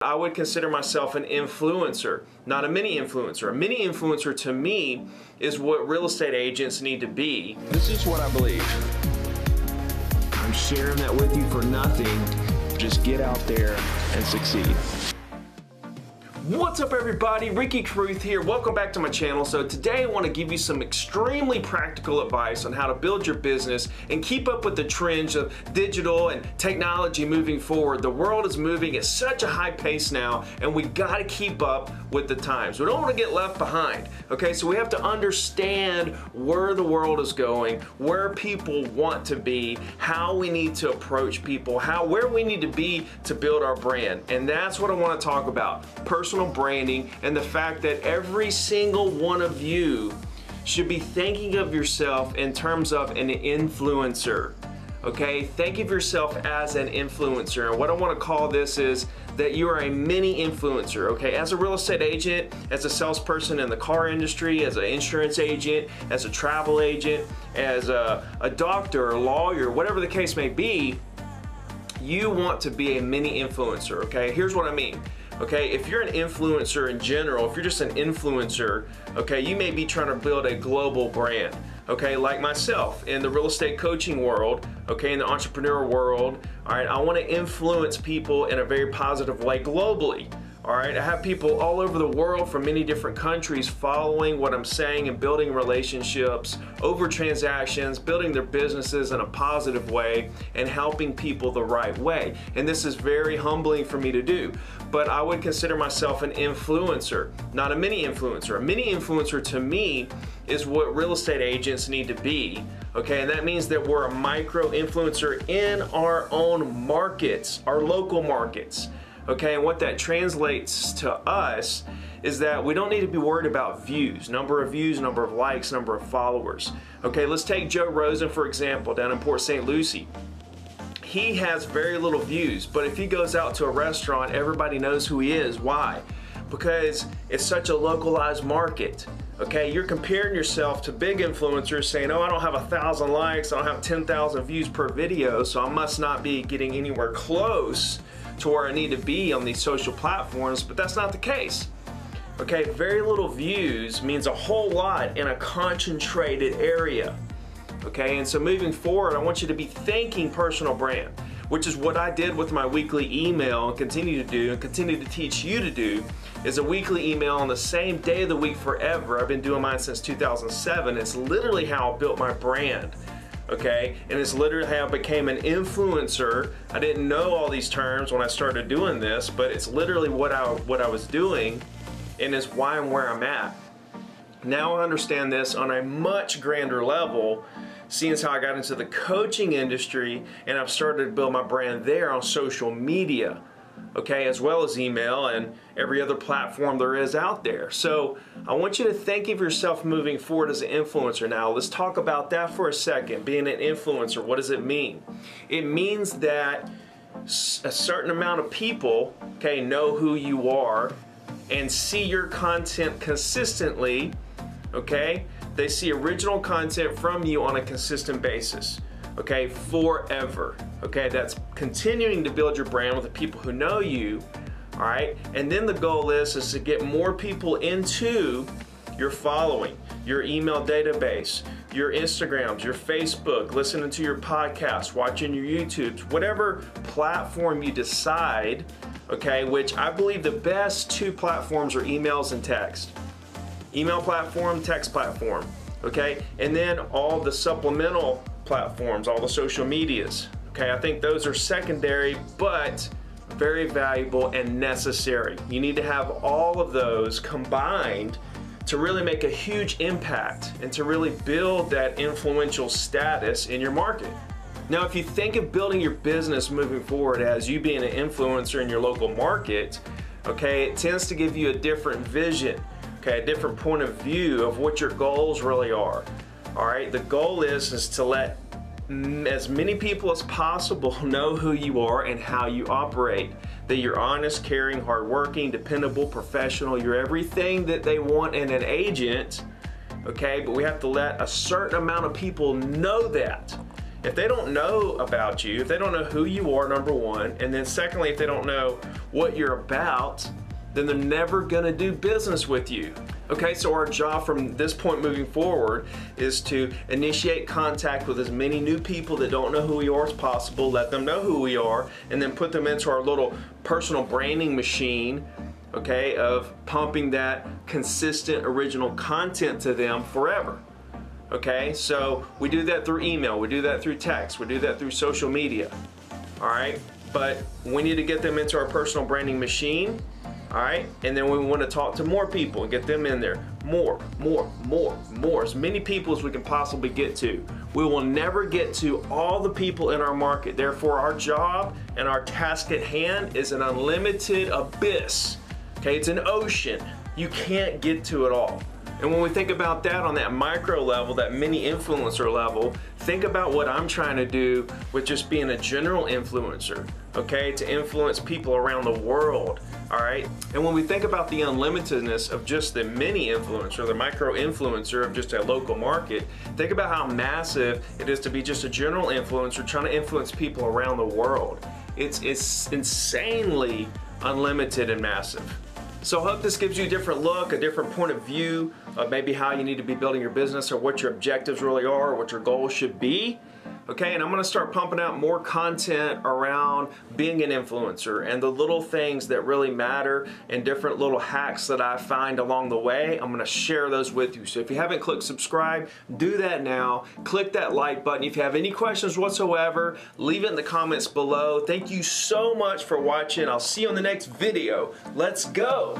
I would consider myself an influencer, not a mini influencer. A mini influencer to me is what real estate agents need to be. This is what I believe. I'm sharing that with you for nothing. Just get out there and succeed. What's up everybody, Ricky Carruth here. Welcome back to my channel. So today I want to give you some extremely practical advice on how to build your business and keep up with the trends of digital and technology moving forward. The world is moving at such a high pace now and we got to keep up with the times. We don't want to get left behind. Okay, so we have to understand where the world is going, where people want to be, how we need to approach people, how where we need to be to build our brand. And that's what I want to talk about. Personal personal branding and the fact that every single one of you should be thinking of yourself in terms of an influencer. Okay, think of yourself as an influencer. And what I want to call this is that you are a mini influencer. Okay, as a real estate agent, as a salesperson in the car industry, as an insurance agent, as a travel agent, as a, a doctor, a lawyer, whatever the case may be, you want to be a mini influencer. Okay, here's what I mean okay? If you're an influencer in general if you're just an influencer okay you may be trying to build a global brand okay? Like myself in the real estate coaching world okay in the entrepreneur world all right? I want to influence people in a very positive way globally all right, I have people all over the world from many different countries following what I'm saying and building relationships over transactions, building their businesses in a positive way, and helping people the right way. And this is very humbling for me to do. But I would consider myself an influencer, not a mini influencer. A mini influencer to me is what real estate agents need to be. Okay, and that means that we're a micro influencer in our own markets, our local markets. Okay, and what that translates to us is that we don't need to be worried about views, number of views, number of likes, number of followers. Okay, let's take Joe Rosen for example down in Port St. Lucie. He has very little views, but if he goes out to a restaurant, everybody knows who he is. Why? Because it's such a localized market. Okay, you're comparing yourself to big influencers saying, oh, I don't have a thousand likes, I don't have 10,000 views per video, so I must not be getting anywhere close to where I need to be on these social platforms, but that's not the case. Okay, very little views means a whole lot in a concentrated area. Okay, and so moving forward, I want you to be thinking personal brand, which is what I did with my weekly email and continue to do and continue to teach you to do is a weekly email on the same day of the week forever. I've been doing mine since 2007. It's literally how I built my brand okay? And it's literally how I became an influencer. I didn't know all these terms when I started doing this, but it's literally what I, what I was doing and is why I'm where I'm at. Now I understand this on a much grander level, seeing as how I got into the coaching industry and I've started to build my brand there on social media okay, as well as email and every other platform there is out there. So I want you to think of yourself moving forward as an influencer. Now, let's talk about that for a second. Being an influencer, what does it mean? It means that a certain amount of people, okay, know who you are and see your content consistently, okay? They see original content from you on a consistent basis okay, forever. Okay, that's continuing to build your brand with the people who know you, all right? And then the goal is, is to get more people into your following, your email database, your Instagrams, your Facebook, listening to your podcast, watching your YouTubes, whatever platform you decide, okay, which I believe the best two platforms are emails and text. Email platform, text platform, okay? And then all the supplemental platforms, all the social medias. Okay, I think those are secondary, but very valuable and necessary. You need to have all of those combined to really make a huge impact and to really build that influential status in your market. Now, if you think of building your business moving forward as you being an influencer in your local market, okay, it tends to give you a different vision, okay, a different point of view of what your goals really are. All right, the goal is is to let as many people as possible know who you are and how you operate. That you're honest, caring, hardworking, dependable, professional. You're everything that they want in an agent. Okay, but we have to let a certain amount of people know that. if they don't know about you, if they don't know who you are, number one, and then secondly, if they don't know what you're about, then they're never gonna do business with you. Okay, so our job from this point moving forward is to initiate contact with as many new people that don't know who we are as possible, let them know who we are, and then put them into our little personal branding machine, okay, of pumping that consistent original content to them forever. Okay, so we do that through email, we do that through text, we do that through social media. All right, but we need to get them into our personal branding machine all right? And then we want to talk to more people and get them in there. More more more more. As many people as we can possibly get to. We will never get to all the people in our market. Therefore our job and our task at hand is an unlimited abyss. Okay it's an ocean. You can't get to it all and when we think about that on that micro level, that mini influencer level, think about what I'm trying to do with just being a general influencer, okay? To influence people around the world, all right? And when we think about the unlimitedness of just the mini influencer, the micro influencer of just a local market, think about how massive it is to be just a general influencer trying to influence people around the world. It's, it's insanely unlimited and massive. So I hope this gives you a different look, a different point of view of maybe how you need to be building your business or what your objectives really are, or what your goals should be. Okay, and I'm gonna start pumping out more content around being an influencer and the little things that really matter and different little hacks that I find along the way. I'm gonna share those with you. So if you haven't clicked subscribe, do that now. Click that like button. If you have any questions whatsoever, leave it in the comments below. Thank you so much for watching. I'll see you on the next video. Let's go.